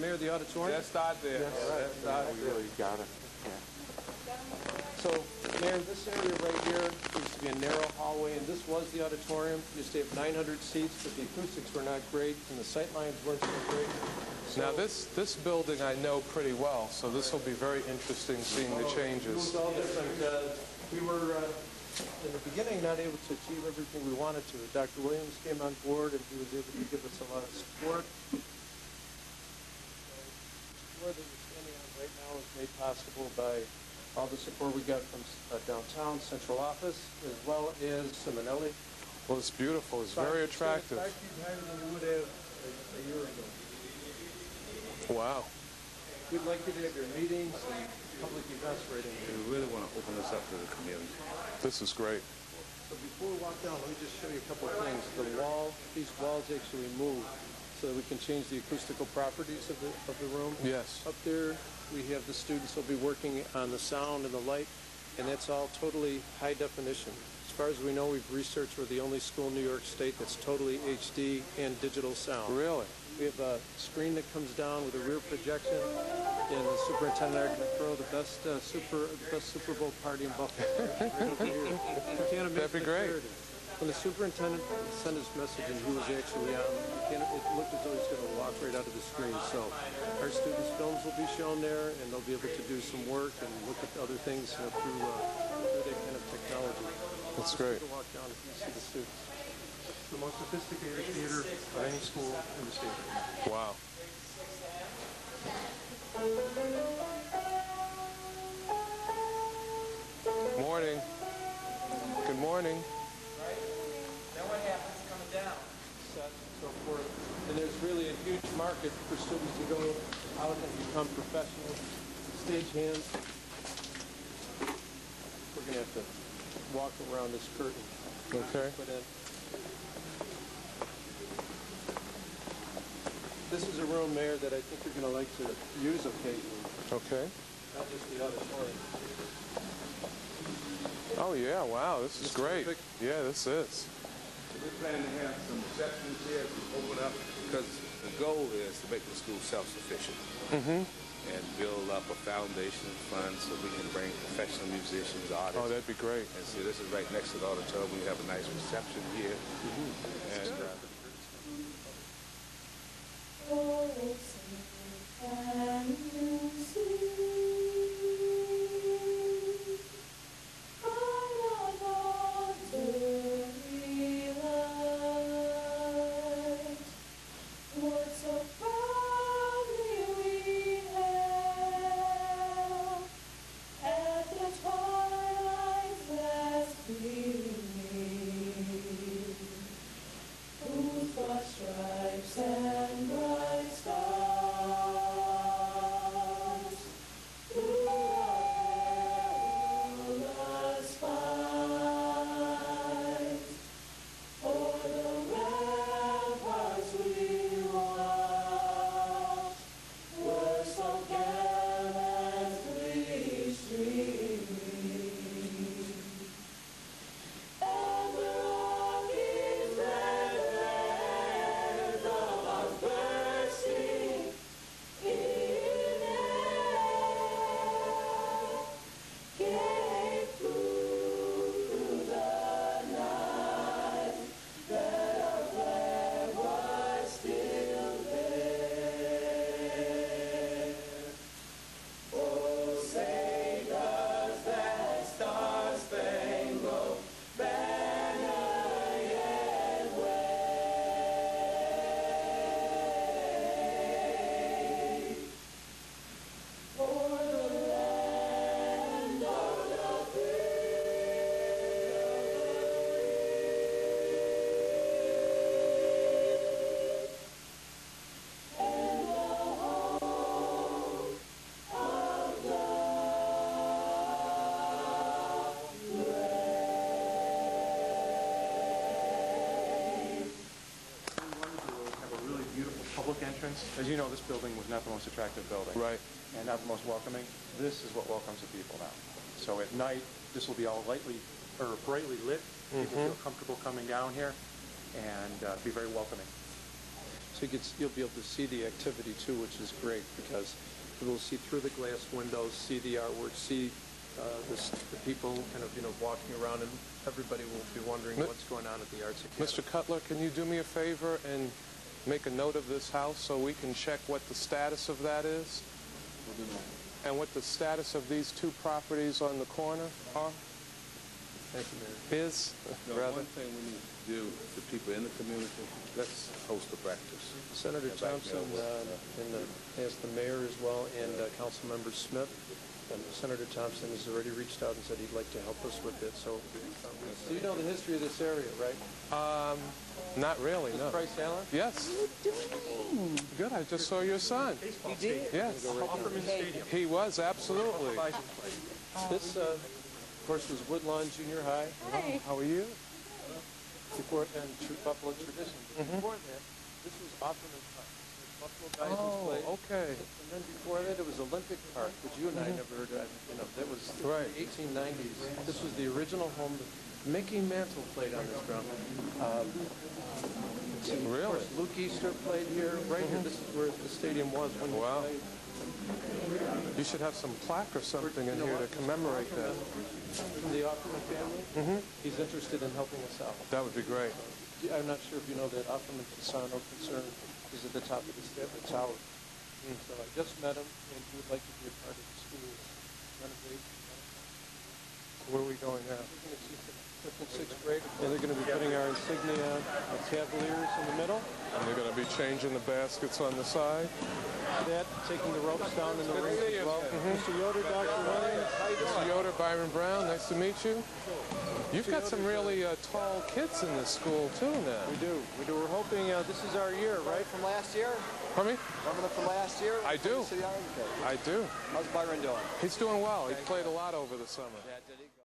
Mayor, the auditorium? Let's start there. Let's start We there. really got it. So, Mayor, this area right here used to be a narrow hallway, and this was the auditorium. Used to have 900 seats, but the acoustics were not great, and the sight lines weren't so great. So Now, this, this building I know pretty well, so this will be very interesting seeing the changes. It was all different. Uh, We were, uh, in the beginning, not able to achieve everything we wanted to. Dr. Williams came on board, and he was able to give us a lot of support. The floor that you're standing on right now is made possible by all the support we got from uh, downtown, central office, as well as Simonelli. Well, it's beautiful. It's very attractive. five feet higher than we would have a a year ago. Wow. We'd like you to have your meetings and public events right in here. We really want to open this up to the community. This is great. So before we walk down, let me just show you a couple of things. The wall, these walls actually move so that we can change the acoustical properties of the, of the room. Yes. Up there, we have the students will be working on the sound and the light, and that's all totally high definition. As far as we know, we've researched we're the only school in New York State that's totally HD and digital sound. Really? We have a screen that comes down with a rear projection, and the superintendent are going to throw the best uh, super best Super Bowl party in Buffalo. right over here. You can't imagine That'd be great. clarity. When the superintendent sent his message and he was actually on, it looked as though he was going to walk right out of the screen. So our students' films will be shown there, and they'll be able to do some work and look at other things you know, through, uh, through that kind of technology. That's great. take a walk down if you see the students. The most sophisticated theater of any school in the state. Wow. A huge market for students to go out and become professional stagehands. We're gonna have to walk around this curtain. Okay. This is a room, Mayor, that I think you're gonna like to use occasionally, Okay. not just the auditorium. Oh, yeah. Wow. This is great. Yeah, this is. We're planning to have some receptions here to open up because the goal is to make the school self-sufficient and build up a foundation fund so we can bring professional musicians, artists. Oh, that'd be great. And see, this is right next to the auditorium. We have a nice reception here. And uh, What entrance. As you know, this building was not the most attractive building. Right. And not the most welcoming. This is what welcomes the people now. So at night, this will be all lightly, or brightly lit. People feel comfortable coming down here and uh, be very welcoming. So you get, you'll be able to see the activity too, which is great because people will see through the glass windows, see the artwork, see uh, this, the people kind of, you know, walking around and everybody will be wondering Mi- what's going on at the Arts Academy. Mr. Cutler, can you do me a favor and make a note of this house so we can check what the status of that is? And what the status of these two properties on the corner are, Thank you, Mayor. is, No, rather? one thing we need to do, the people in the community, let's host a practice. Senator Yeah, Thompson there. uh, and uh, asked the mayor as well and uh, Councilmember Smith. And Senator Thompson has already reached out and said he'd like to help us with it. So, so you know the history of this area, right? Um, not really, no. Bryce Allen? Yes. Good, I just saw your son. He did? Yes, Offerman Stadium. he was, absolutely. This, uh, of course, was Woodlawn Junior High. Hi. How are you? Before, and True Buffalo Tradition. But Before that, this was Offerman Park. Buffalo Bisons Oh, played. okay. And then before that, it was Olympic Park, which you and I never heard of. You know, that was Right. the 1890s. This was the original home. that Mickey Mantle played on this ground. Um, Of Really? course, Luke Easter played here. Right here, this is where the stadium was when he Wow. played. You should have some plaque or something in here to commemorate that. From the Offerman family. mm -hmm. He's interested in helping us out. That would be great. I'm not sure if you know that Offerman Fasano concern is at the top of the sta- the tower. Hmm. So I just met him, and he would like to be a part of the school renovation. So Where are we going now? We're gonna see some Fifth and sixth grade, and they're gonna be putting our insignia, the Cavaliers in the middle. And they're going to be changing the baskets on the side. That, taking the ropes down in the Good to ring see as you. well. Mr. Yoder, Dr. Williams, how Mr. Yoder, Byron Brown, nice to meet you. You've got some really uh, tall kids in this school too now. We do, we do. We're hoping, uh, this is our year, right? From last year? Pardon me? Remember them from last year? I do. City Army? Okay. I do. How's Byron doing? He's doing well. He played a lot over the summer. Yeah, did he?